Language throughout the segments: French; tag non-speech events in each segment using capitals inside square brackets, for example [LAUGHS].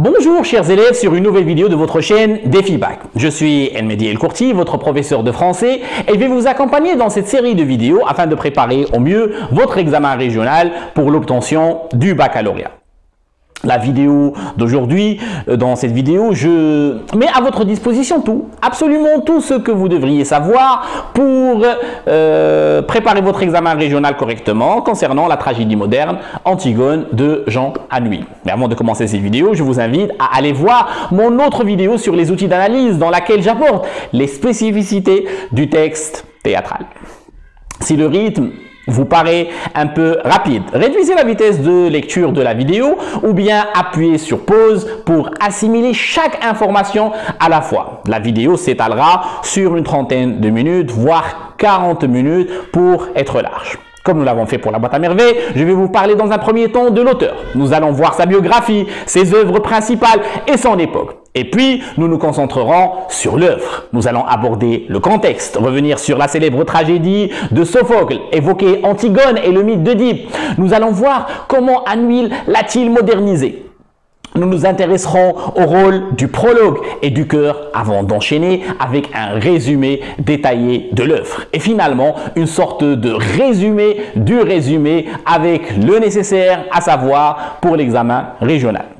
Bonjour chers élèves sur une nouvelle vidéo de votre chaîne Défi Bac. Je suis Elmedi El Courti, votre professeur de français et je vais vous accompagner dans cette série de vidéos afin de préparer au mieux votre examen régional pour l'obtention du baccalauréat la vidéo d'aujourd'hui. Euh, dans cette vidéo, je mets à votre disposition tout, absolument tout ce que vous devriez savoir pour euh, préparer votre examen régional correctement concernant la tragédie moderne Antigone de Jean Anouilh. Mais avant de commencer cette vidéo, je vous invite à aller voir mon autre vidéo sur les outils d'analyse dans laquelle j'apporte les spécificités du texte théâtral. Si le rythme vous paraît un peu rapide. Réduisez la vitesse de lecture de la vidéo ou bien appuyez sur pause pour assimiler chaque information à la fois. La vidéo s'étalera sur une trentaine de minutes, voire 40 minutes pour être large. Comme nous l'avons fait pour la boîte à merveilles, je vais vous parler dans un premier temps de l'auteur. Nous allons voir sa biographie, ses œuvres principales et son époque. Et puis, nous nous concentrerons sur l'œuvre. Nous allons aborder le contexte, revenir sur la célèbre tragédie de Sophocle, évoquer Antigone et le mythe d'Oedipe. Nous allons voir comment Annuil l'a-t-il modernisé nous nous intéresserons au rôle du prologue et du cœur avant d'enchaîner avec un résumé détaillé de l'œuvre. Et finalement, une sorte de résumé du résumé avec le nécessaire à savoir pour l'examen régional.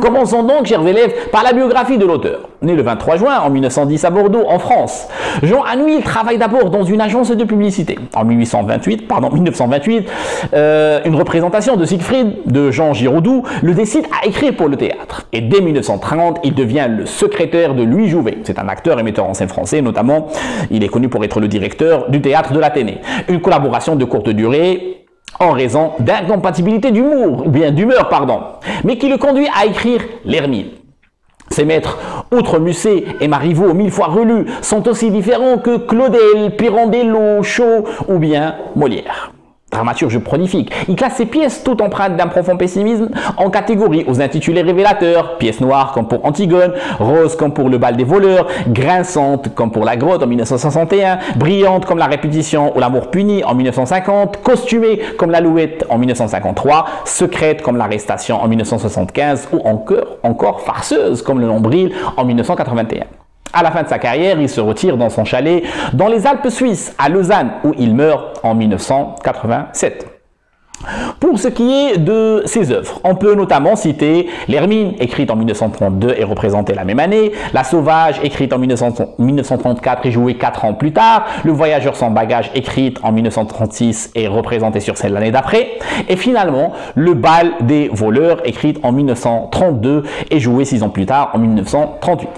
Commençons donc, chers élèves, par la biographie de l'auteur. Né le 23 juin en 1910 à Bordeaux, en France, Jean Anouilh travaille d'abord dans une agence de publicité. En 1828, pardon, 1928, euh, une représentation de Siegfried de Jean Giraudoux le décide à écrire pour le théâtre. Et dès 1930, il devient le secrétaire de Louis Jouvet. C'est un acteur et metteur en scène français, notamment, il est connu pour être le directeur du théâtre de l'Athénée. Une collaboration de courte durée en raison d'incompatibilité d'humour, ou bien d'humeur, pardon, mais qui le conduit à écrire l'Hermine. Ses maîtres, outre Musset et Marivaux, mille fois relus, sont aussi différents que Claudel, Pirandello, Chaud ou bien Molière dramaturge prolifique. Il classe ses pièces, toutes empreintes d'un profond pessimisme, en catégories aux intitulés révélateurs, pièces noires comme pour Antigone, roses comme pour le bal des voleurs, grinçantes comme pour la grotte en 1961, brillantes comme la répétition ou l'amour puni en 1950, costumées comme l'alouette en 1953, secrètes comme l'arrestation en 1975 ou encore, encore farceuse comme le nombril en 1981. À la fin de sa carrière, il se retire dans son chalet dans les Alpes suisses, à Lausanne, où il meurt en 1987. Pour ce qui est de ses œuvres, on peut notamment citer L'Hermine, écrite en 1932 et représentée la même année, La Sauvage, écrite en 1934 et jouée 4 ans plus tard, Le Voyageur sans bagage, écrite en 1936 et représentée sur scène l'année d'après, et finalement Le Bal des voleurs, écrite en 1932 et jouée 6 ans plus tard en 1938.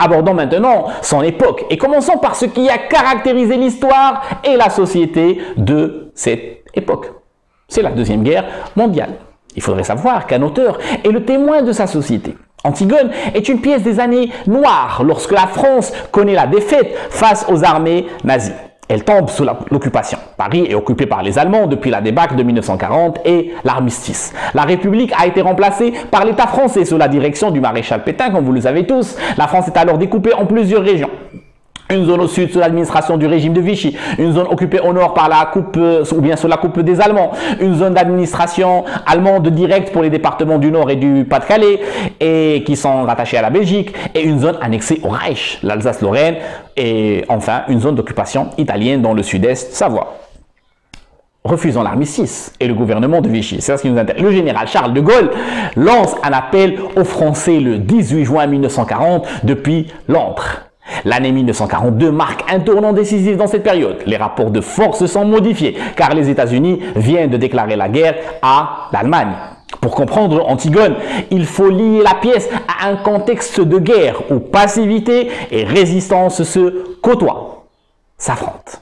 Abordons maintenant son époque et commençons par ce qui a caractérisé l'histoire et la société de cette époque. C'est la Deuxième Guerre mondiale. Il faudrait savoir qu'un auteur est le témoin de sa société. Antigone est une pièce des années noires lorsque la France connaît la défaite face aux armées nazies. Elle tombe sous l'occupation. Paris est occupé par les Allemands depuis la débâcle de 1940 et l'armistice. La République a été remplacée par l'État français sous la direction du maréchal Pétain, comme vous le savez tous. La France est alors découpée en plusieurs régions une zone au sud sous l'administration du régime de Vichy, une zone occupée au nord par la coupe euh, ou bien sous la coupe des Allemands, une zone d'administration allemande directe pour les départements du nord et du Pas-de-Calais et qui sont rattachés à la Belgique et une zone annexée au Reich, l'Alsace-Lorraine et enfin une zone d'occupation italienne dans le sud-est Savoie refusant l'armistice et le gouvernement de Vichy. C'est ce qui nous intéresse. Le général Charles de Gaulle lance un appel aux Français le 18 juin 1940 depuis Londres. L'année 1942 marque un tournant décisif dans cette période. Les rapports de force sont modifiés car les États-Unis viennent de déclarer la guerre à l'Allemagne. Pour comprendre Antigone, il faut lier la pièce à un contexte de guerre où passivité et résistance se côtoient, s'affrontent.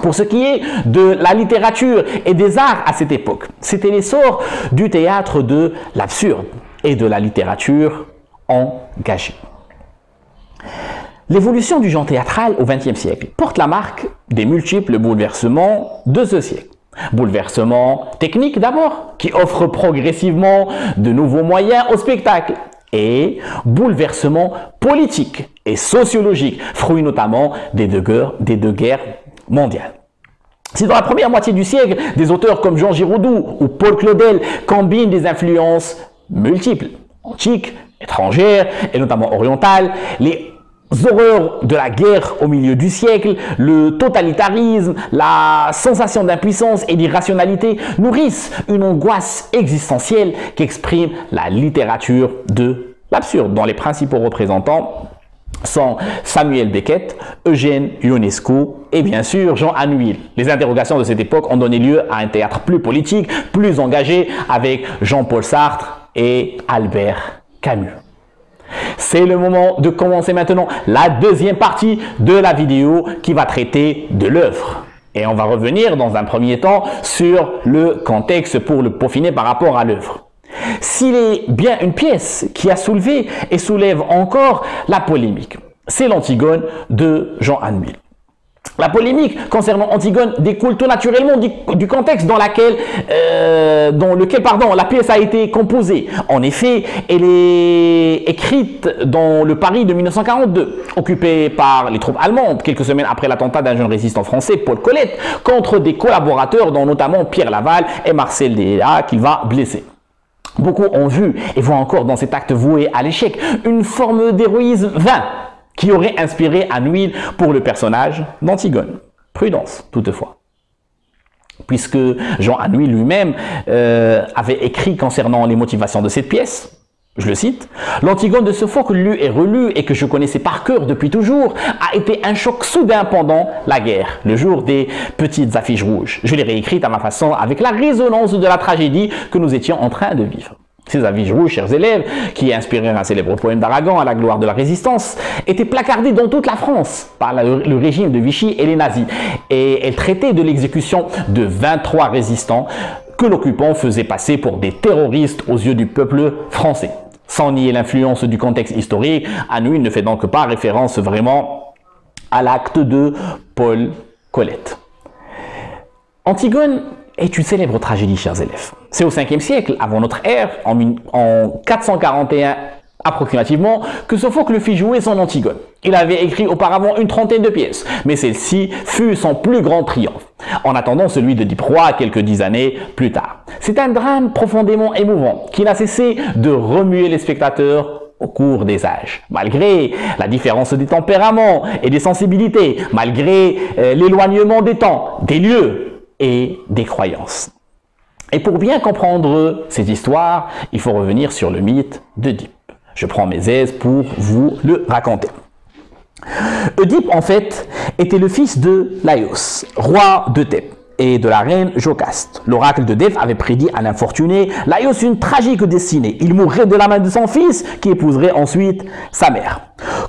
Pour ce qui est de la littérature et des arts à cette époque, c'était l'essor du théâtre de l'absurde et de la littérature engagée. L'évolution du genre théâtral au XXe siècle porte la marque des multiples bouleversements de ce siècle. Bouleversements techniques d'abord, qui offrent progressivement de nouveaux moyens au spectacle, et bouleversements politiques et sociologiques, fruits notamment des deux guerres, des deux guerres mondiales. Si dans la première moitié du siècle, des auteurs comme Jean Giraudoux ou Paul Claudel combinent des influences multiples, antiques, étrangères et notamment orientales, les horreurs de la guerre au milieu du siècle, le totalitarisme, la sensation d'impuissance et d'irrationalité nourrissent une angoisse existentielle qu'exprime la littérature de l'absurde, dont les principaux représentants sont Samuel Beckett, Eugène Ionesco et bien sûr Jean Anouilh. Les interrogations de cette époque ont donné lieu à un théâtre plus politique, plus engagé avec Jean-Paul Sartre et Albert Camus. C'est le moment de commencer maintenant la deuxième partie de la vidéo qui va traiter de l'œuvre. Et on va revenir dans un premier temps sur le contexte pour le peaufiner par rapport à l'œuvre. S'il est bien une pièce qui a soulevé et soulève encore la polémique, c'est l'Antigone de Jean Anouilh. La polémique concernant Antigone découle tout naturellement du, contexte euh, dans lequel pardon, la pièce a été composée. En effet, elle est écrite dans le Paris de 1942, occupé par les troupes allemandes, quelques semaines après l'attentat d'un jeune résistant français, Paul Colette, contre des collaborateurs, dont notamment Pierre Laval et Marcel Déa, qu'il va blesser. Beaucoup ont vu et voient encore dans cet acte voué à l'échec une forme d'héroïsme vain qui aurait inspiré Anouilh pour le personnage d'Antigone. Prudence, toutefois. Puisque Jean Anouilh lui-même euh, avait écrit concernant les motivations de cette pièce, je le cite, L'Antigone de Sophocle, lu et relu et que je connaissais par cœur depuis toujours, a été un choc soudain pendant la guerre, le jour des petites affiches rouges. Je l'ai réécrite à ma façon avec la résonance de la tragédie que nous étions en train de vivre. Ces avis rouges, chers élèves, qui inspirèrent un célèbre poème d'Aragon à la gloire de la résistance, étaient placardés dans toute la France par le régime de Vichy et les nazis. Et elles traitaient de l'exécution de 23 résistants que l'occupant faisait passer pour des terroristes aux yeux du peuple français. Sans nier l'influence du contexte historique, Anouilh ne fait donc pas référence vraiment à l'acte de Paul Colette. Antigone est une célèbre tragédie, chers élèves. C'est au 5e siècle, avant notre ère, en, 441 approximativement, que Sophocle fit jouer son Antigone. Il avait écrit auparavant une trentaine de pièces, mais celle-ci fut son plus grand triomphe, en attendant celui de Diproie quelques dix années plus tard. C'est un drame profondément émouvant, qui n'a cessé de remuer les spectateurs au cours des âges. Malgré la différence des tempéraments et des sensibilités, malgré euh, l'éloignement des temps, des lieux et des croyances. Et pour bien comprendre cette histoire, il faut revenir sur le mythe d'Oedipe. Je prends mes aises pour vous le raconter. Oedipe, en fait, était le fils de Laios, roi de et de la reine Jocaste. L'oracle de Delphes avait prédit à l'infortuné Laios une tragique destinée. Il mourrait de la main de son fils, qui épouserait ensuite sa mère.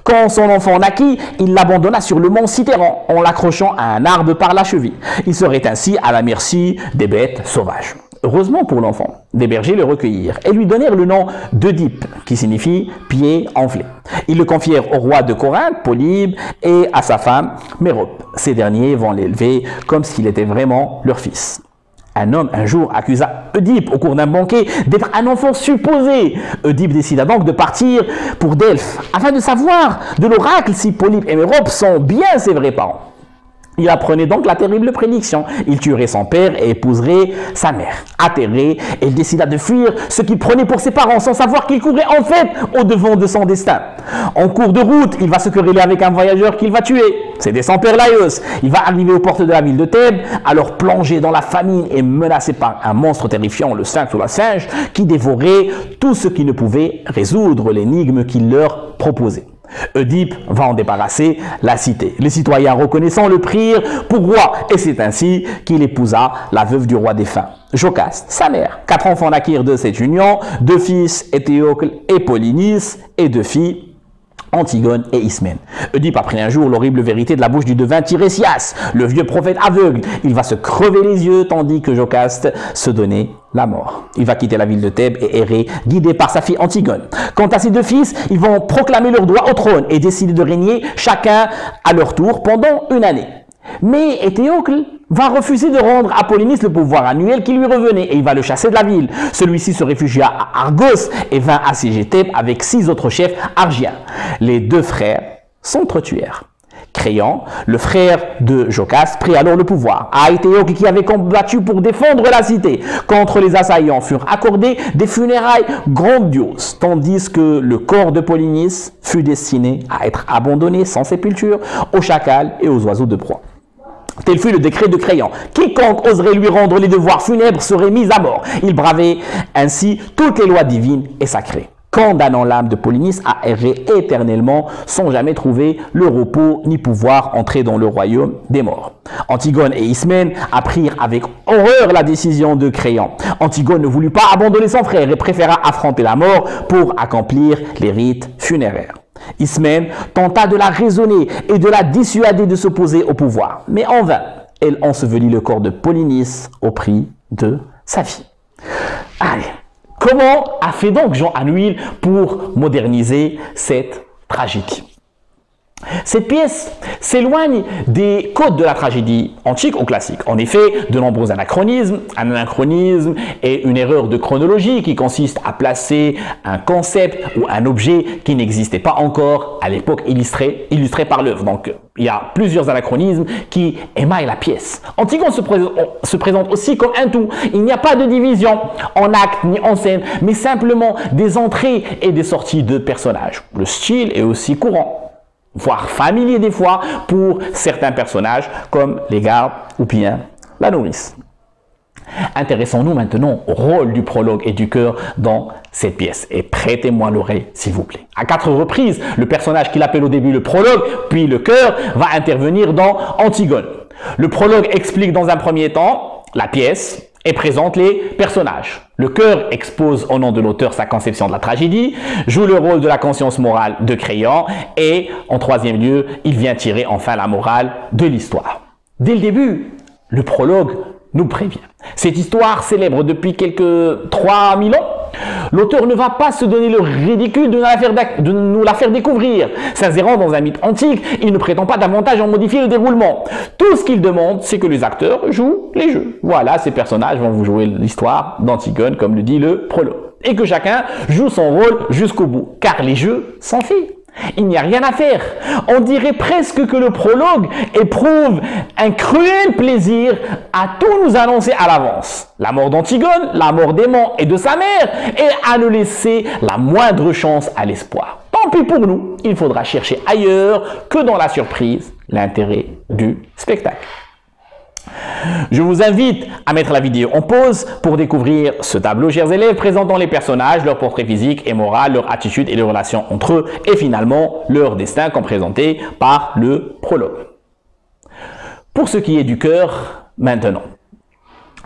Quand son enfant naquit, il l'abandonna sur le mont Cithéran en l'accrochant à un arbre par la cheville. Il serait ainsi à la merci des bêtes sauvages. Heureusement pour l'enfant, des bergers le recueillirent et lui donnèrent le nom d'Oedipe, qui signifie pied enflé. Ils le confièrent au roi de Corinthe, Polybe, et à sa femme, Mérope. Ces derniers vont l'élever comme s'il était vraiment leur fils. Un homme un jour accusa Oedipe au cours d'un banquet d'être un enfant supposé. Oedipe décida donc de partir pour Delphes afin de savoir de l'oracle si Polybe et Mérope sont bien ses vrais parents. Il apprenait donc la terrible prédiction. Il tuerait son père et épouserait sa mère. Atterré, il décida de fuir ce qu'il prenait pour ses parents sans savoir qu'il courait en fait au devant de son destin. En cours de route, il va se quereller avec un voyageur qu'il va tuer. C'est son père Laios. Il va arriver aux portes de la ville de Thèbes, alors plongé dans la famine et menacé par un monstre terrifiant, le sphinx ou la singe, qui dévorait tout ce qui ne pouvait résoudre l'énigme qu'il leur proposait. Oedipe va en débarrasser la cité. Les citoyens reconnaissant le prirent pour roi et c'est ainsi qu'il épousa la veuve du roi défunt, Jocaste, sa mère. Quatre enfants naquirent de cette union, deux fils, Éthéocle et Polynice, et deux filles, Antigone et Ismène. Oedipe apprit un jour l'horrible vérité de la bouche du devin Tirésias, le vieux prophète aveugle. Il va se crever les yeux tandis que Jocaste se donnait la mort. Il va quitter la ville de Thèbes et errer, guidé par sa fille Antigone. Quant à ses deux fils, ils vont proclamer leur droit au trône et décider de régner chacun à leur tour pendant une année. Mais Éthéocle va refuser de rendre à Polynice le pouvoir annuel qui lui revenait et il va le chasser de la ville. Celui-ci se réfugia à Argos et vint assiéger Thèbes avec six autres chefs argiens. Les deux frères s'entretuèrent. Créant, le frère de Jocaste, prit alors le pouvoir. À Aéthéoque, qui avait combattu pour défendre la cité contre les assaillants, furent accordés des funérailles grandioses, tandis que le corps de Polynice fut destiné à être abandonné sans sépulture aux chacals et aux oiseaux de proie. Tel fut le décret de Créant. Quiconque oserait lui rendre les devoirs funèbres serait mis à mort. Il bravait ainsi toutes les lois divines et sacrées condamnant l'âme de Polynice à errer éternellement sans jamais trouver le repos ni pouvoir entrer dans le royaume des morts. Antigone et Ismène apprirent avec horreur la décision de Créant. Antigone ne voulut pas abandonner son frère et préféra affronter la mort pour accomplir les rites funéraires. Ismène tenta de la raisonner et de la dissuader de s'opposer au pouvoir, mais en vain, elle ensevelit le corps de Polynice au prix de sa vie. Allez, Comment a fait donc Jean Anouilh pour moderniser cette tragédie? Cette pièce s'éloigne des codes de la tragédie antique ou classique. En effet, de nombreux anachronismes, un anachronisme est une erreur de chronologie qui consiste à placer un concept ou un objet qui n'existait pas encore à l'époque illustré, illustré par l'œuvre. Donc, il y a plusieurs anachronismes qui émaillent la pièce. Antigone se, se présente aussi comme un tout. Il n'y a pas de division en actes ni en scène, mais simplement des entrées et des sorties de personnages. Le style est aussi courant voire familier des fois, pour certains personnages comme les gardes ou bien la nourrice. Intéressons-nous maintenant au rôle du prologue et du cœur dans cette pièce. Et prêtez-moi l'oreille, s'il vous plaît. À quatre reprises, le personnage qu'il appelle au début le prologue, puis le cœur, va intervenir dans Antigone. Le prologue explique dans un premier temps la pièce, et présente les personnages. Le cœur expose au nom de l'auteur sa conception de la tragédie, joue le rôle de la conscience morale de Créant et, en troisième lieu, il vient tirer enfin la morale de l'histoire. Dès le début, le prologue nous prévient. Cette histoire célèbre depuis quelques 3000 ans L'auteur ne va pas se donner le ridicule de nous la faire découvrir. S'insérant dans un mythe antique, il ne prétend pas davantage en modifier le déroulement. Tout ce qu'il demande, c'est que les acteurs jouent les jeux. Voilà, ces personnages vont vous jouer l'histoire d'Antigone, comme le dit le prologue. Et que chacun joue son rôle jusqu'au bout, car les jeux s'en fait. Il n'y a rien à faire. On dirait presque que le prologue éprouve un cruel plaisir à tout nous annoncer à l'avance. La mort d'Antigone, la mort d'Aimant et de sa mère, et à ne laisser la moindre chance à l'espoir. Tant pis pour nous, il faudra chercher ailleurs que dans la surprise l'intérêt du spectacle. Je vous invite à mettre la vidéo en pause pour découvrir ce tableau, chers élèves, présentant les personnages, leur portrait physique et moral, leur attitude et les relations entre eux, et finalement leur destin, comme présenté par le prologue. Pour ce qui est du cœur, maintenant,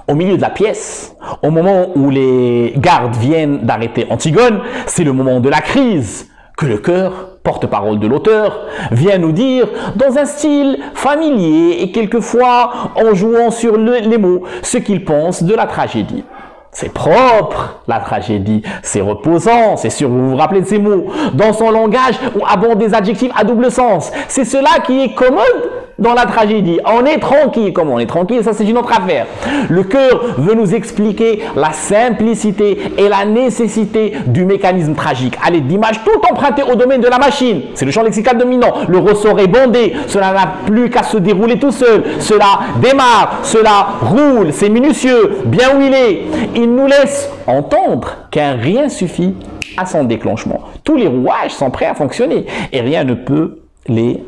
au milieu de la pièce, au moment où les gardes viennent d'arrêter Antigone, c'est le moment de la crise que le cœur porte-parole de l'auteur, vient nous dire dans un style familier et quelquefois en jouant sur les mots ce qu'il pense de la tragédie. C'est propre, la tragédie. C'est reposant, c'est sûr, vous vous rappelez de ces mots. Dans son langage, on aborde des adjectifs à double sens. C'est cela qui est commode dans la tragédie. On est tranquille. Comment on est tranquille Ça, c'est une autre affaire. Le cœur veut nous expliquer la simplicité et la nécessité du mécanisme tragique. Allez, d'image tout emprunté au domaine de la machine. C'est le champ lexical dominant. Le ressort est bondé. Cela n'a plus qu'à se dérouler tout seul. Cela démarre. Cela roule. C'est minutieux. Bien est. Il nous laisse entendre qu'un rien suffit à son déclenchement. Tous les rouages sont prêts à fonctionner et rien ne peut les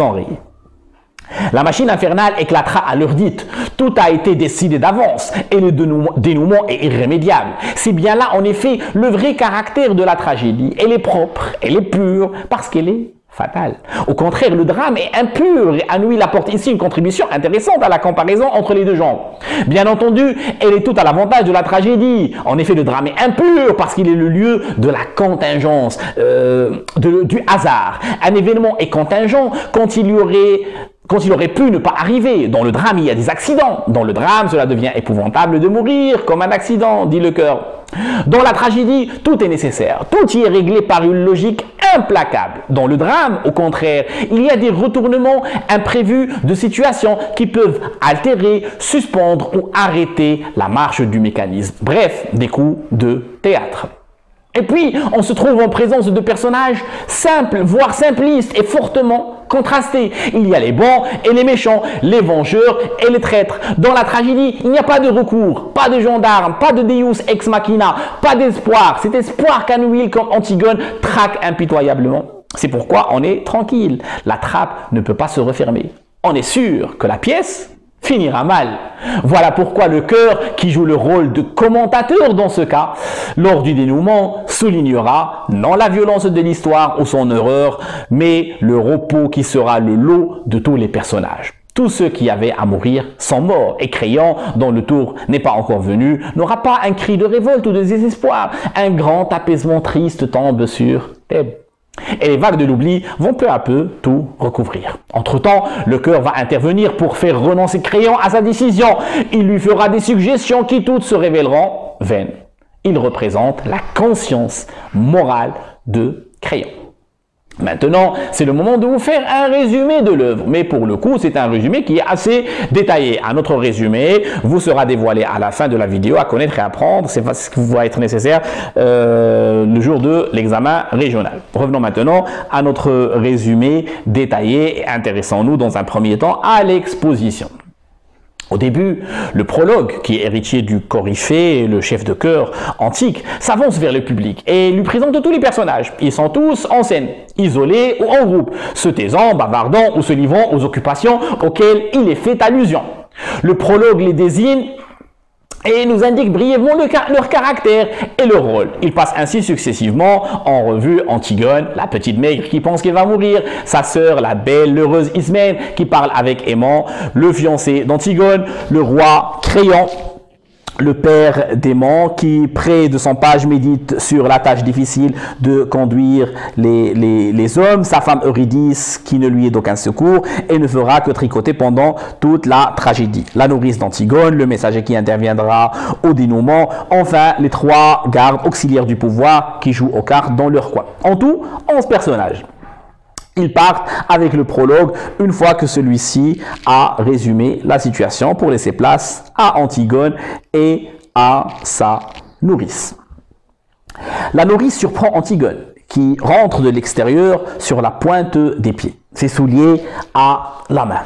enrayer. La machine infernale éclatera à l'heure dite. Tout a été décidé d'avance et le dénouement est irrémédiable. C'est bien là, en effet, le vrai caractère de la tragédie. Elle est propre, elle est pure, parce qu'elle est fatale. Au contraire, le drame est impur et Anouilh apporte ici une contribution intéressante à la comparaison entre les deux genres. Bien entendu, elle est tout à l'avantage de la tragédie. En effet, le drame est impur parce qu'il est le lieu de la contingence, euh, du hasard. Un événement est contingent quand il y aurait quand il aurait pu ne pas arriver. Dans le drame, il y a des accidents. Dans le drame, cela devient épouvantable de mourir, comme un accident, dit le cœur. Dans la tragédie, tout est nécessaire. Tout y est réglé par une logique implacable. Dans le drame, au contraire, il y a des retournements imprévus de situations qui peuvent altérer, suspendre ou arrêter la marche du mécanisme. Bref, des coups de théâtre. Et puis, on se trouve en présence de personnages simples, voire simplistes et fortement contrastés. Il y a les bons et les méchants, les vengeurs et les traîtres. Dans la tragédie, il n'y a pas de recours, pas de gendarme, pas de Deus ex machina, pas d'espoir. Cet espoir qu'Anouil comme Antigone traque impitoyablement. C'est pourquoi on est tranquille. La trappe ne peut pas se refermer. On est sûr que la pièce finira mal. Voilà pourquoi le cœur, qui joue le rôle de commentateur dans ce cas, lors du dénouement, soulignera non la violence de l'histoire ou son horreur, mais le repos qui sera le lot de tous les personnages. Tous ceux qui avaient à mourir sont morts, et Crayon, dont le tour n'est pas encore venu, n'aura pas un cri de révolte ou de désespoir. Un grand apaisement triste tombe sur. Et les vagues de l'oubli vont peu à peu tout recouvrir. Entre-temps, le cœur va intervenir pour faire renoncer Crayon à sa décision. Il lui fera des suggestions qui toutes se révéleront vaines. Il représente la conscience morale de Crayon. Maintenant, c'est le moment de vous faire un résumé de l'œuvre. Mais pour le coup, c'est un résumé qui est assez détaillé. Un autre résumé vous sera dévoilé à la fin de la vidéo à connaître et apprendre. C'est ce qui va être nécessaire euh, le jour de l'examen régional. Revenons maintenant à notre résumé détaillé et intéressons-nous dans un premier temps à l'exposition. Au début, le prologue, qui est héritier du coryphée, le chef de chœur antique, s'avance vers le public et lui présente tous les personnages. Ils sont tous en scène, isolés ou en groupe, se taisant, bavardant ou se livrant aux occupations auxquelles il est fait allusion. Le prologue les désigne et nous indique brièvement leur caractère et leur rôle. Il passe ainsi successivement en revue Antigone, la petite maigre qui pense qu'elle va mourir, sa sœur, la belle, l'heureuse Ismène qui parle avec aimant, le fiancé d'Antigone, le roi Créant, le père démon qui, près de son page, médite sur la tâche difficile de conduire les, les, hommes, sa femme Eurydice qui ne lui est d'aucun secours et ne fera que tricoter pendant toute la tragédie. La nourrice d'Antigone, le messager qui interviendra au dénouement, enfin les trois gardes auxiliaires du pouvoir qui jouent aux cartes dans leur coin. En tout, 11 personnages. Ils partent avec le prologue une fois que celui-ci a résumé la situation pour laisser place à Antigone et à sa nourrice. La nourrice surprend Antigone qui rentre de l'extérieur sur la pointe des pieds, ses souliers à la main.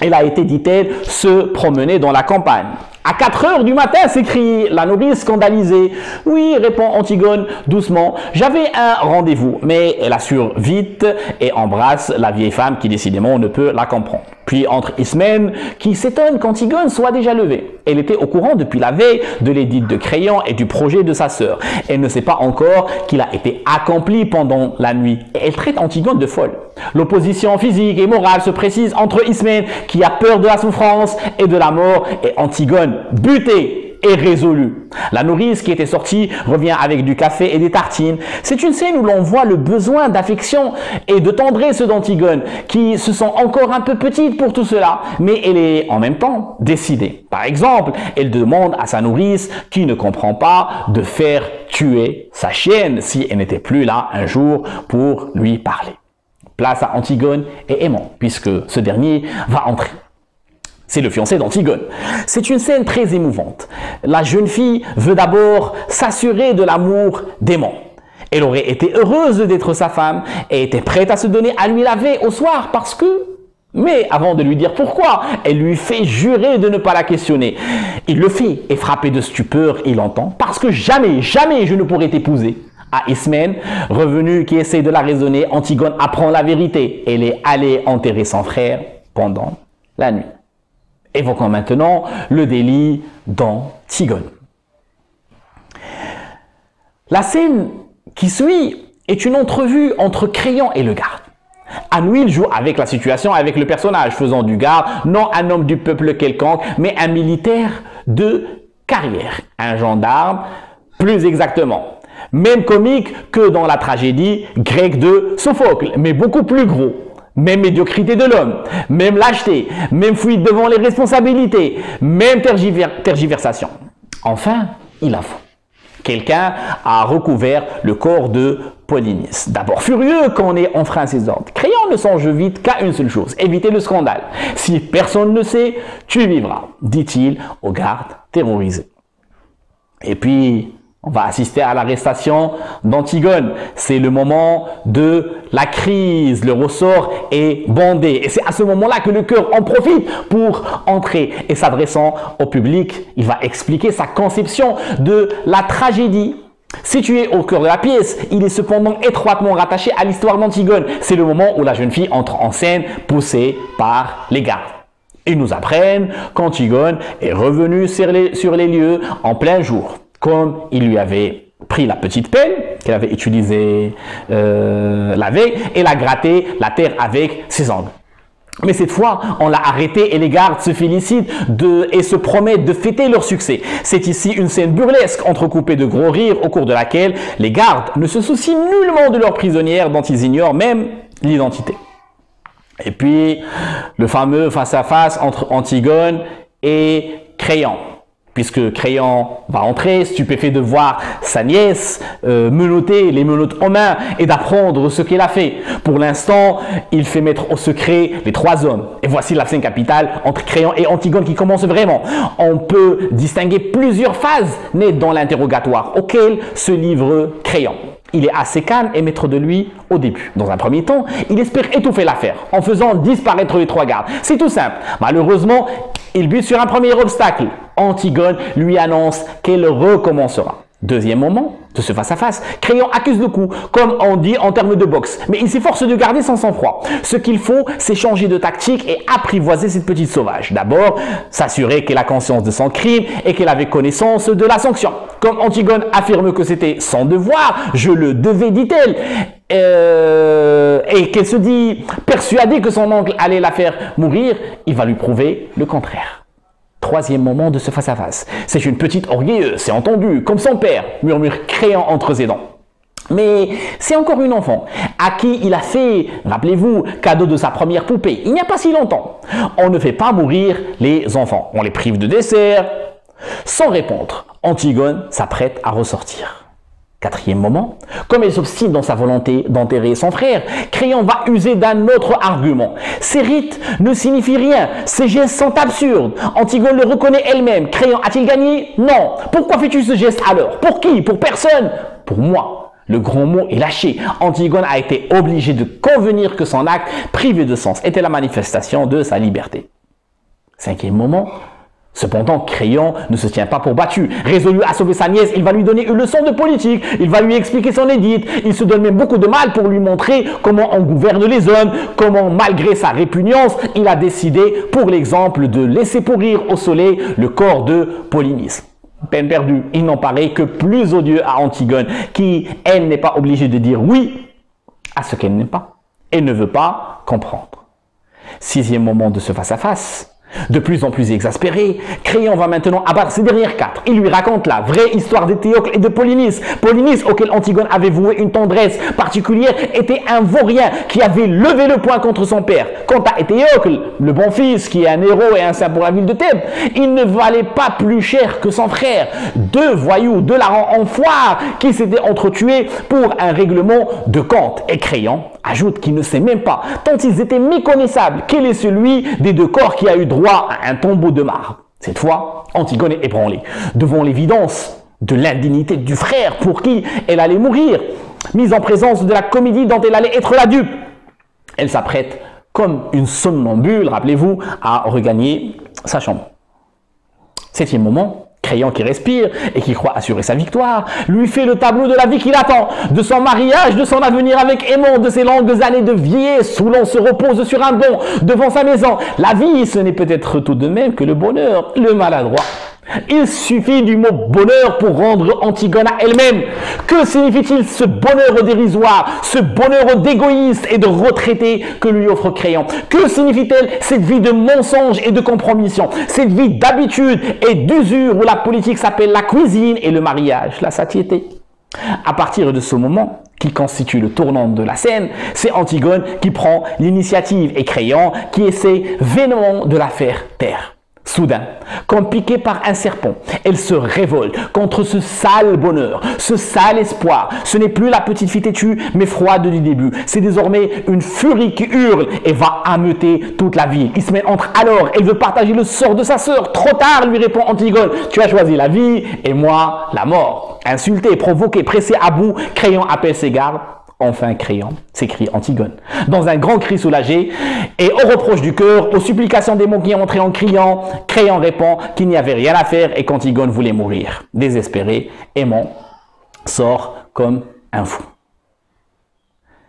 Elle a été, dit-elle, se promener dans la campagne. À 4 heures du matin, s'écrie la nourrice scandalisée. Oui, répond Antigone doucement, j'avais un rendez-vous. Mais elle assure vite et embrasse la vieille femme qui décidément ne peut la comprendre. Puis entre Ismène, qui s'étonne qu'Antigone soit déjà levée. Elle était au courant depuis la veille de l'édite de Crayon et du projet de sa sœur. Elle ne sait pas encore qu'il a été accompli pendant la nuit. Et elle traite Antigone de folle. L'opposition physique et morale se précise entre Ismène, qui a peur de la souffrance et de la mort, et Antigone, butée et résolue. La nourrice qui était sortie revient avec du café et des tartines. C'est une scène où l'on voit le besoin d'affection et de tendresse d'Antigone, qui se sent encore un peu petite pour tout cela, mais elle est en même temps décidée. Par exemple, elle demande à sa nourrice, qui ne comprend pas, de faire tuer sa chienne si elle n'était plus là un jour pour lui parler. Place à Antigone et Aimant, puisque ce dernier va entrer. C'est le fiancé d'Antigone. C'est une scène très émouvante. La jeune fille veut d'abord s'assurer de l'amour d'aimant. Elle aurait été heureuse d'être sa femme et était prête à se donner à lui laver au soir parce que... Mais avant de lui dire pourquoi, elle lui fait jurer de ne pas la questionner. Il le fait et frappé de stupeur, il entend « Parce que jamais, jamais je ne pourrais t'épouser » à Ismène, revenu qui essaie de la raisonner, Antigone apprend la vérité. Elle est allée enterrer son frère pendant la nuit. Évoquons maintenant le délit d'Antigone. La scène qui suit est une entrevue entre Crayon et le garde. Anouilh joue avec la situation, avec le personnage, faisant du garde non un homme du peuple quelconque, mais un militaire de carrière, un gendarme plus exactement. Même comique que dans la tragédie grecque de Sophocle, mais beaucoup plus gros. Même médiocrité de l'homme, même lâcheté, même fuite devant les responsabilités, même tergiversation. Enfin, il avoue. Quelqu'un a recouvert le corps de Polynice. D'abord furieux qu'on ait enfreint ses ordres. Crayon ne songe vite qu'à une seule chose, éviter le scandale. Si personne ne sait, tu vivras, dit-il aux gardes terrorisés. Et puis, on va assister à l'arrestation d'Antigone. C'est le moment de la crise. Le ressort est bandé. Et c'est à ce moment-là que le cœur en profite pour entrer. Et s'adressant au public, il va expliquer sa conception de la tragédie. Situé au cœur de la pièce, il est cependant étroitement rattaché à l'histoire d'Antigone. C'est le moment où la jeune fille entre en scène, poussée par les gardes. Ils nous apprennent qu'Antigone est les, sur les lieux en plein jour comme il lui avait pris la petite pelle qu'elle avait utilisée euh, la veille et l'a gratté la terre avec ses ongles. Mais cette fois, on l'a arrêté et les gardes se félicitent et se promettent de fêter leur succès. C'est ici une scène burlesque entrecoupée de gros rires au cours de laquelle les gardes ne se soucient nullement de leur prisonnière dont ils ignorent même l'identité. Et puis, le fameux face-à-face entre Antigone et Créon puisque Crayon va entrer, stupéfait de voir sa nièce euh, menotter les menottes en main et d'apprendre ce qu'elle a fait. Pour l'instant, il fait mettre au secret les trois hommes. Et voici la scène capitale entre Crayon et Antigone qui commence vraiment. On peut distinguer plusieurs phases nées dans l'interrogatoire auquel se livre Crayon. Il est assez calme et maître de lui au début. Dans un premier temps, il espère étouffer l'affaire en faisant disparaître les trois gardes. C'est tout simple. Malheureusement, il bute sur un premier obstacle. Antigone lui annonce qu'elle recommencera. Deuxième moment de ce face-à-face, Crayon accuse le coup, comme on dit en termes de boxe, mais il s'efforce de garder son sang-froid. Ce qu'il faut, c'est changer de tactique et apprivoiser cette petite sauvage. D'abord, s'assurer qu'elle a conscience de son crime et qu'elle avait connaissance de la sanction. Comme Antigone affirme que c'était son devoir, je le devais, dit-elle, euh, et qu'elle se dit persuadée que son oncle allait la faire mourir, il va lui prouver le contraire. Troisième moment de ce face-à-face. C'est une petite orgueilleuse, c'est entendu, comme son père, murmure créant entre ses dents. Mais c'est encore une enfant à qui il a fait, rappelez-vous, cadeau de sa première poupée, il n'y a pas si longtemps. On ne fait pas mourir les enfants, on les prive de dessert. Sans répondre, Antigone s'apprête à ressortir. Quatrième moment, comme elle s'obstine dans sa volonté d'enterrer son frère, Créon va user d'un autre argument. Ces rites ne signifient rien, ces gestes sont absurdes. Antigone le reconnaît elle-même. Créon a-t-il gagné? Non. Pourquoi fais-tu ce geste alors? Pour qui? Pour personne? Pour moi. Le grand mot est lâché. Antigone a été obligé de convenir que son acte privé de sens était la manifestation de sa liberté. Cinquième moment, Cependant, Crayon ne se tient pas pour battu. Résolu à sauver sa nièce, il va lui donner une leçon de politique, il va lui expliquer son édite, il se donne même beaucoup de mal pour lui montrer comment on gouverne les hommes, comment malgré sa répugnance, il a décidé, pour l'exemple, de laisser pourrir au soleil le corps de Polynice. Peine perdue, il n'en paraît que plus odieux à Antigone, qui, elle, n'est pas obligée de dire oui à ce qu'elle n'aime pas et ne veut pas comprendre. Sixième moment de ce face-à-face, de plus en plus exaspéré, Créon va maintenant abattre ses dernières quatre. Il lui raconte la vraie histoire d'Éthéocle et de Polynice. Polynice, auquel Antigone avait voué une tendresse particulière, était un vaurien qui avait levé le poing contre son père. Quant à Éthéocle, le bon fils, qui est un héros et un saint pour la ville de Thèbes, il ne valait pas plus cher que son frère. Deux voyous, deux larrons en foire, qui s'étaient entretués pour un règlement de compte. Et Créon ajoute qu'il ne sait même pas, tant ils étaient méconnaissables, quel est celui des deux corps qui a eu droit à un tombeau de marbre. Cette fois, Antigone est ébranlée devant l'évidence de l'indignité du frère pour qui elle allait mourir, mise en présence de la comédie dont elle allait être la dupe. Elle s'apprête comme une somnambule, rappelez-vous, à regagner sa chambre. Septième moment, Crayon qui respire et qui croit assurer sa victoire, lui fait le tableau de la vie qu'il attend, de son mariage, de son avenir avec Aimant, de ses longues années de vieillesse où l'on se repose sur un banc devant sa maison. La vie, ce n'est peut-être tout de même que le bonheur, le maladroit. Il suffit du mot bonheur pour rendre Antigone à elle-même. Que signifie-t-il ce bonheur dérisoire, ce bonheur d'égoïste et de retraité que lui offre Crayon Que signifie-t-elle cette vie de mensonge et de compromission Cette vie d'habitude et d'usure où la politique s'appelle la cuisine et le mariage, la satiété? À partir de ce moment, qui constitue le tournant de la scène, c'est Antigone qui prend l'initiative et Crayon qui essaie vainement de la faire taire. Soudain, comme piquée par un serpent, elle se révolte contre ce sale bonheur, ce sale espoir. Ce n'est plus la petite fille têtue, mais froide du début. C'est désormais une furie qui hurle et va ameuter toute la ville. met entre alors, elle veut partager le sort de sa sœur. Trop tard, lui répond Antigone, tu as choisi la vie et moi la mort. Insulté, provoqué, pressé à bout, Créon appelle ses gardes. Enfin Créon, s'écrie Antigone, dans un grand cri soulagé, et au reproche du cœur, aux supplications des mots qui entraient en criant, Créon répond qu'il n'y avait rien à faire et qu'Antigone voulait mourir. Désespéré, Aimant sort comme un fou.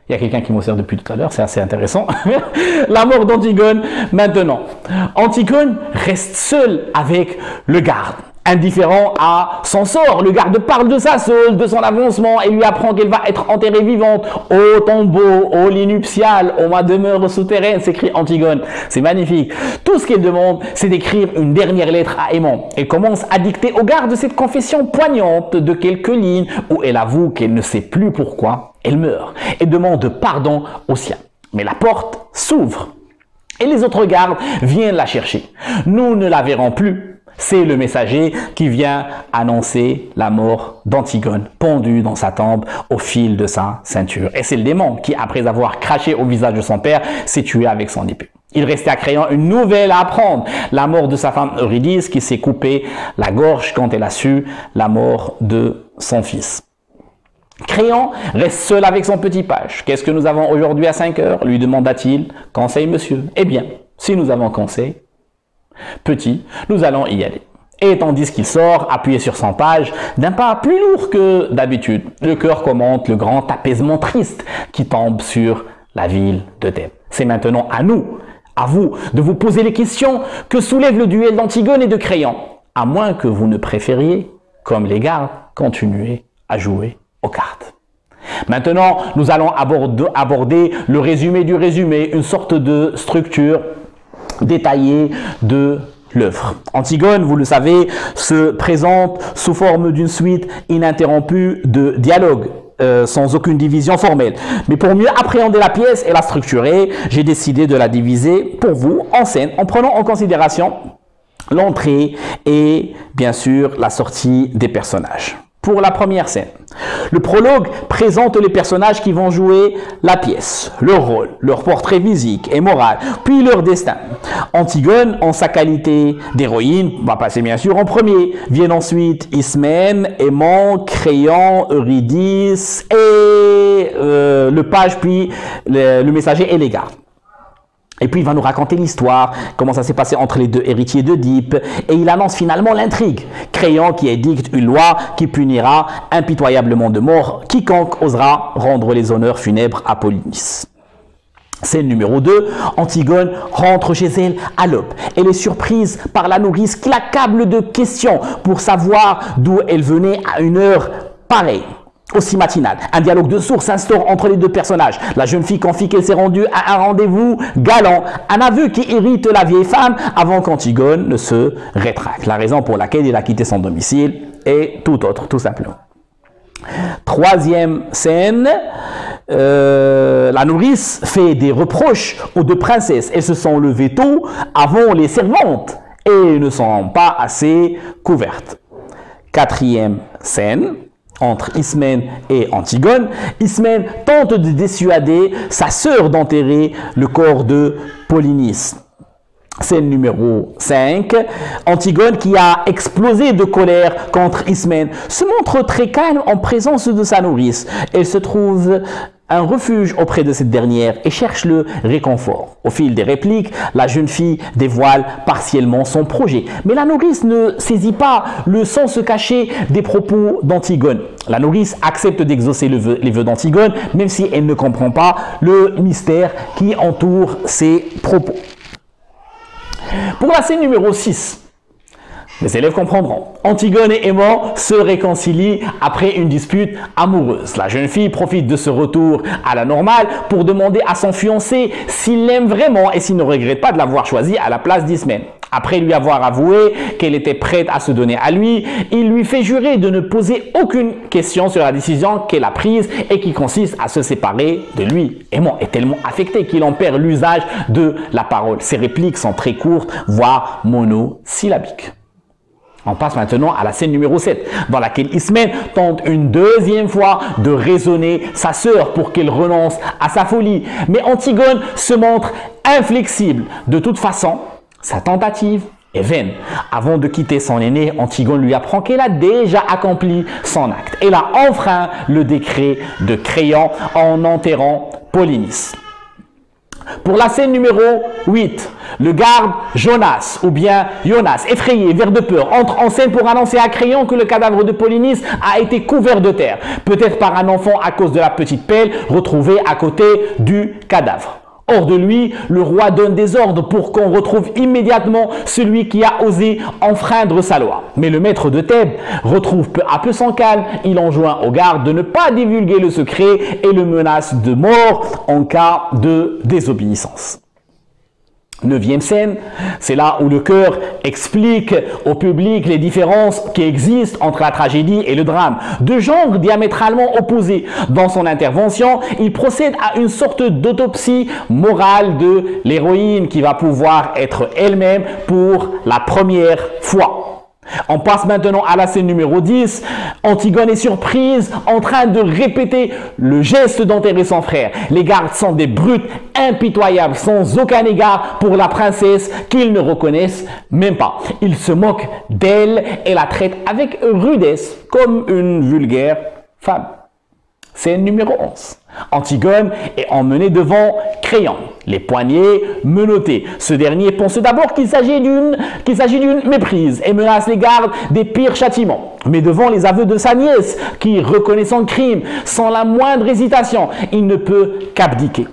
Il y a quelqu'un qui m'observe depuis tout à l'heure, c'est assez intéressant. [LAUGHS] la mort d'Antigone maintenant. Antigone reste seule avec le garde indifférent à son sort. Le garde parle de sa seule, de son avancement et lui apprend qu'elle va être enterrée vivante au tombeau, au lit nuptial, au ma demeure souterraine, s'écrit Antigone. C'est magnifique. Tout ce qu'elle demande, c'est d'écrire une dernière lettre à Aimant. Elle commence à dicter au garde cette confession poignante de quelques lignes où elle avoue qu'elle ne sait plus pourquoi elle meurt et demande pardon au sien. Mais la porte s'ouvre et les autres gardes viennent la chercher. Nous ne la verrons plus c'est le messager qui vient annoncer la mort d'Antigone, pendu dans sa tombe au fil de sa ceinture. Et c'est le démon qui, après avoir craché au visage de son père, s'est tué avec son épée. Il restait à Créon une nouvelle à apprendre, la mort de sa femme Eurydice qui s'est coupée la gorge quand elle a su la mort de son fils. Créon reste seul avec son petit page. Qu'est-ce que nous avons aujourd'hui à 5 heures? lui demanda-t-il. Conseil, monsieur. Eh bien, si nous avons conseil, Petit, nous allons y aller. Et tandis qu'il sort, appuyé sur son page, d'un pas plus lourd que d'habitude, le cœur commente le grand apaisement triste qui tombe sur la ville de Thèbes. C'est maintenant à nous, à vous, de vous poser les questions que soulève le duel d'Antigone et de Créon, à moins que vous ne préfériez, comme les gardes, continuer à jouer aux cartes. Maintenant, nous allons aborder le résumé du résumé, une sorte de structure détaillé de l'œuvre. Antigone, vous le savez, se présente sous forme d'une suite ininterrompue de dialogues. Euh, sans aucune division formelle. Mais pour mieux appréhender la pièce et la structurer, j'ai décidé de la diviser pour vous en scène en prenant en considération l'entrée et bien sûr la sortie des personnages pour la première scène. Le prologue présente les personnages qui vont jouer la pièce, leur rôle, leur portrait physique et moral, puis leur destin. Antigone, en sa qualité d'héroïne, va passer bien sûr en premier. Viennent ensuite Ismène, Aimant, Créon, Eurydice et euh, le page, puis le, le messager et les gardes. Et puis il va nous raconter l'histoire, comment ça s'est passé entre les deux héritiers d'Oedipe, et il annonce finalement l'intrigue, créant qui édicte une loi qui punira impitoyablement de mort quiconque osera rendre les honneurs funèbres à Polynice. Scène numéro 2, Antigone rentre chez elle à l'aube. Elle est surprise par la nourrice qui l'accable de questions pour savoir d'où elle venait à une heure pareille aussi matinal. Un dialogue de sourds s'instaure entre les deux personnages. La jeune fille confie qu'elle s'est rendue à un rendez-vous galant, un aveu qui irrite la vieille femme avant qu'Antigone ne se rétracte. La raison pour laquelle il a quitté son domicile est tout autre, tout simplement. Troisième scène, euh, la nourrice fait des reproches aux deux princesses. Elles se sont levées tôt avant les servantes et ne sont pas assez couvertes. Quatrième scène, entre Ismène et Antigone, Ismène tente de dissuader sa sœur d'enterrer le corps de Polynice. Scène numéro 5, Antigone qui a explosé de colère contre Ismène se montre très calme en présence de sa nourrice. Elle se trouve un refuge auprès de cette dernière et cherche le réconfort. Au fil des répliques, la jeune fille dévoile partiellement son projet. Mais la nourrice ne saisit pas le sens caché des propos d'Antigone. La nourrice accepte d'exaucer les vœux d'Antigone, même si elle ne comprend pas le mystère qui entoure ses propos. Pour la scène numéro 6, les élèves comprendront. Antigone et Aimant se réconcilient après une dispute amoureuse. La jeune fille profite de ce retour à la normale pour demander à son fiancé s'il l'aime vraiment et s'il ne regrette pas de l'avoir choisi à la place d'Ismène. Après lui avoir avoué qu'elle était prête à se donner à lui, il lui fait jurer de ne poser aucune question sur la décision qu'elle a prise et qui consiste à se séparer de lui. Aimant est tellement affecté qu'il en perd l'usage de la parole. Ses répliques sont très courtes, voire monosyllabiques. On passe maintenant à la scène numéro 7, dans laquelle Ismène tente une deuxième fois de raisonner sa sœur pour qu'elle renonce à sa folie. Mais Antigone se montre inflexible. De toute façon, sa tentative est vaine. Avant de quitter son aîné, Antigone lui apprend qu'elle a déjà accompli son acte. Elle a enfreint le décret de Créon en enterrant Polynice. Pour la scène numéro 8, le garde Jonas, ou bien Jonas, effrayé, vert de peur, entre en scène pour annoncer à Crayon que le cadavre de Polynice a été couvert de terre, peut-être par un enfant à cause de la petite pelle retrouvée à côté du cadavre. Hors de lui, le roi donne des ordres pour qu'on retrouve immédiatement celui qui a osé enfreindre sa loi. Mais le maître de Thèbes retrouve peu à peu son calme. Il enjoint aux gardes de ne pas divulguer le secret et le menace de mort en cas de désobéissance. Neuvième scène, c'est là où le chœur explique au public les différences qui existent entre la tragédie et le drame. Deux genres diamétralement opposés. Dans son intervention, il procède à une sorte d'autopsie morale de l'héroïne qui va pouvoir être elle-même pour la première fois. On passe maintenant à la scène numéro 10. Antigone est surprise en train de répéter le geste d'enterrer son frère. Les gardes sont des brutes impitoyables, sans aucun égard pour la princesse qu'ils ne reconnaissent même pas. Ils se moquent d'elle et la traitent avec rudesse comme une vulgaire femme. Scène numéro 11. Antigone est emmené devant Créon, les poignets menottés. Ce dernier pense d'abord qu'il s'agit d'une méprise et menace les gardes des pires châtiments. Mais devant les aveux de sa nièce, qui reconnaît son crime sans la moindre hésitation, il ne peut qu'abdiquer.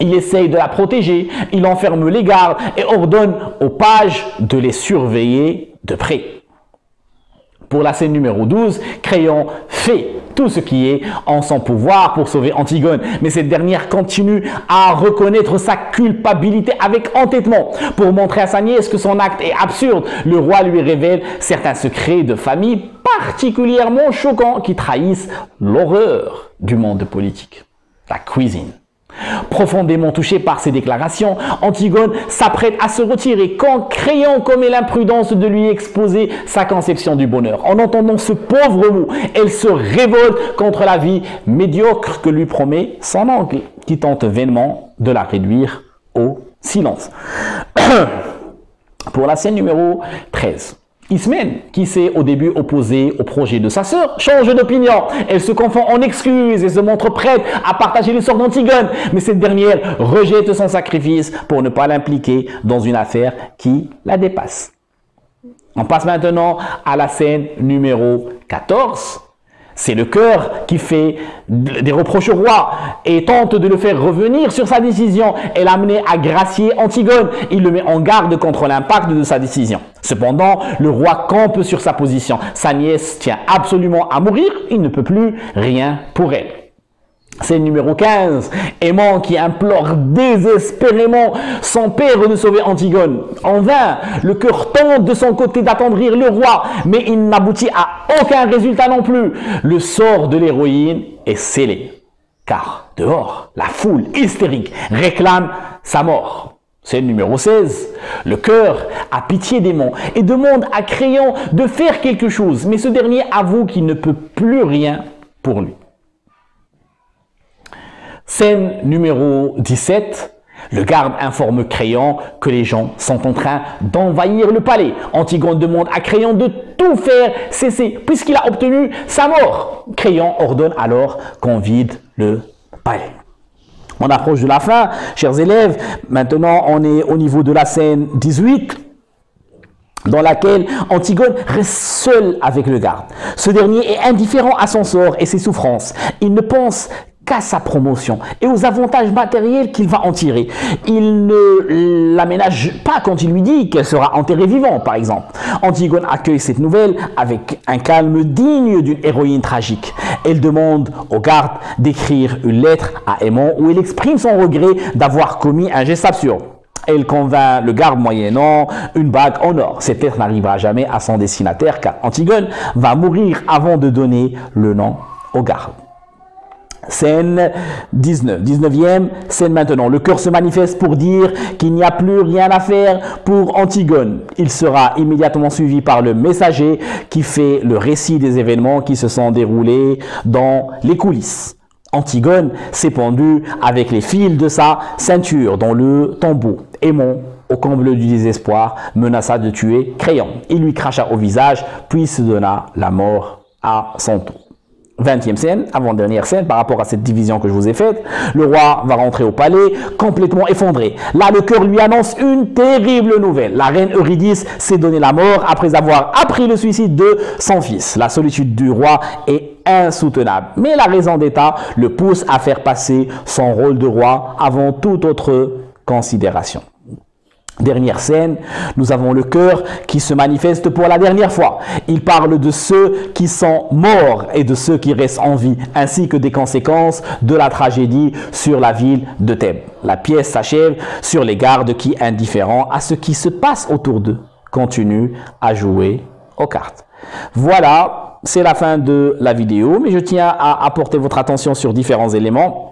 Il essaye de la protéger, il enferme les gardes et ordonne aux pages de les surveiller de près. Pour la scène numéro 12, Créon fait tout ce qui est en son pouvoir pour sauver Antigone. Mais cette dernière continue à reconnaître sa culpabilité avec entêtement. Pour montrer à sa nièce que son acte est absurde, le roi lui révèle certains secrets de famille particulièrement choquants qui trahissent l'horreur du monde politique. La cuisine. Profondément touché par ces déclarations, Antigone s'apprête à se retirer quand Créon commet l'imprudence de lui exposer sa conception du bonheur. En entendant ce pauvre mot, elle se révolte contre la vie médiocre que lui promet son oncle, qui tente vainement de la réduire au silence. [COUGHS] Pour la scène numéro 13. Ismène, qui s'est au début opposé au projet de sa sœur, change d'opinion. Elle se confond en excuses et se montre prête à partager le sort d'Antigone. Mais cette dernière rejette son sacrifice pour ne pas l'impliquer dans une affaire qui la dépasse. On passe maintenant à la scène numéro 14 c'est le cœur qui fait des reproches au roi et tente de le faire revenir sur sa décision et l'amener à gracier Antigone. Il le met en garde contre l'impact de sa décision. Cependant, le roi campe sur sa position. Sa nièce tient absolument à mourir. Il ne peut plus rien pour elle. C'est numéro 15. Aimant qui implore désespérément son père de sauver Antigone. En vain, le cœur tente de son côté d'attendrir le roi, mais il n'aboutit à aucun résultat non plus. Le sort de l'héroïne est scellé. Car dehors, la foule hystérique réclame sa mort. C'est numéro 16. Le cœur a pitié d'Aimant et demande à Crayon de faire quelque chose, mais ce dernier avoue qu'il ne peut plus rien pour lui. Scène numéro 17. Le garde informe Créon que les gens sont en train d'envahir le palais. Antigone demande à Créon de tout faire cesser puisqu'il a obtenu sa mort. Créon ordonne alors qu'on vide le palais. On approche de la fin, chers élèves. Maintenant, on est au niveau de la scène 18 dans laquelle Antigone reste seul avec le garde. Ce dernier est indifférent à son sort et ses souffrances. Il ne pense qu'à sa promotion et aux avantages matériels qu'il va en tirer. Il ne l'aménage pas quand il lui dit qu'elle sera enterrée vivante, par exemple. Antigone accueille cette nouvelle avec un calme digne d'une héroïne tragique. Elle demande au garde d'écrire une lettre à Aimant où elle exprime son regret d'avoir commis un geste absurde. Elle convainc le garde moyennant une bague en or. Cette lettre n'arrivera jamais à son destinataire car Antigone va mourir avant de donner le nom au garde. Scène 19. 19e, scène maintenant. Le cœur se manifeste pour dire qu'il n'y a plus rien à faire pour Antigone. Il sera immédiatement suivi par le messager qui fait le récit des événements qui se sont déroulés dans les coulisses. Antigone s'est pendue avec les fils de sa ceinture dans le tombeau. Aimon au comble du désespoir, menaça de tuer Crayon. Il lui cracha au visage, puis se donna la mort à son tour. 20e scène, avant-dernière scène par rapport à cette division que je vous ai faite. Le roi va rentrer au palais complètement effondré. Là, le cœur lui annonce une terrible nouvelle. La reine Eurydice s'est donné la mort après avoir appris le suicide de son fils. La solitude du roi est insoutenable. Mais la raison d'État le pousse à faire passer son rôle de roi avant toute autre considération. Dernière scène, nous avons le cœur qui se manifeste pour la dernière fois. Il parle de ceux qui sont morts et de ceux qui restent en vie, ainsi que des conséquences de la tragédie sur la ville de Thèbes. La pièce s'achève sur les gardes qui, indifférents à ce qui se passe autour d'eux, continuent à jouer aux cartes. Voilà, c'est la fin de la vidéo, mais je tiens à apporter votre attention sur différents éléments.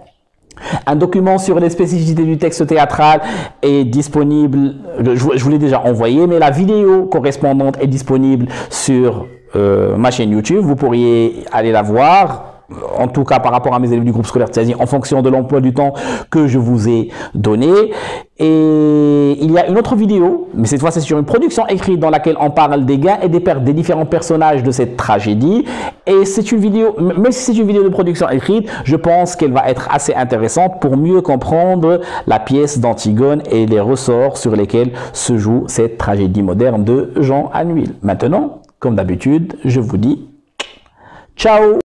Un document sur les spécificités du texte théâtral est disponible, je, vous l'ai déjà envoyé, mais la vidéo correspondante est disponible sur euh, ma chaîne YouTube. Vous pourriez aller la voir en tout cas par rapport à mes élèves du groupe scolaire Tiazi, en fonction de l'emploi du temps que je vous ai donné. Et il y a une autre vidéo, mais cette fois c'est sur une production écrite dans laquelle on parle des gains et des pertes des différents personnages de cette tragédie. Et c'est une vidéo, même si c'est une vidéo de production écrite, je pense qu'elle va être assez intéressante pour mieux comprendre la pièce d'Antigone et les ressorts sur lesquels se joue cette tragédie moderne de Jean Anouilh. Maintenant, comme d'habitude, je vous dis ciao